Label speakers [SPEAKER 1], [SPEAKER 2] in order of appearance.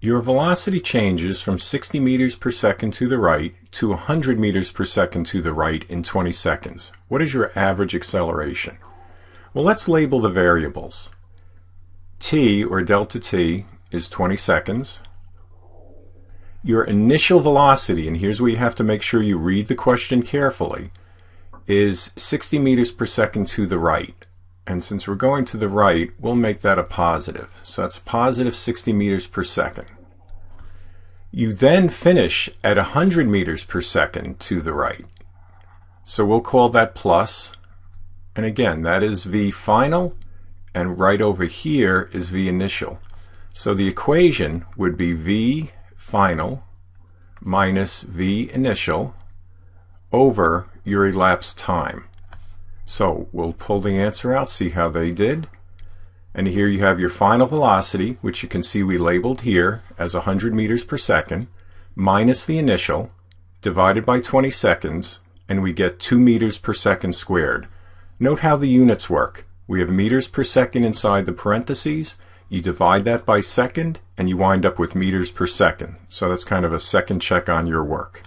[SPEAKER 1] Your velocity changes from 60 meters per second to the right to 100 meters per second to the right in 20 seconds. What is your average acceleration? Well, let's label the variables. t, or delta t, is 20 seconds. Your initial velocity, and here's where you have to make sure you read the question carefully, is 60 meters per second to the right. And since we're going to the right, we'll make that a positive. So that's positive 60 meters per second. You then finish at 100 meters per second to the right. So we'll call that plus. And again, that is V final, and right over here is V initial. So the equation would be V final minus V initial over your elapsed time. So we'll pull the answer out, see how they did. And here you have your final velocity, which you can see we labeled here as 100 meters per second, minus the initial, divided by 20 seconds, and we get 2 meters per second squared. Note how the units work. We have meters per second inside the parentheses. You divide that by second, and you wind up with meters per second. So that's kind of a second check on your work.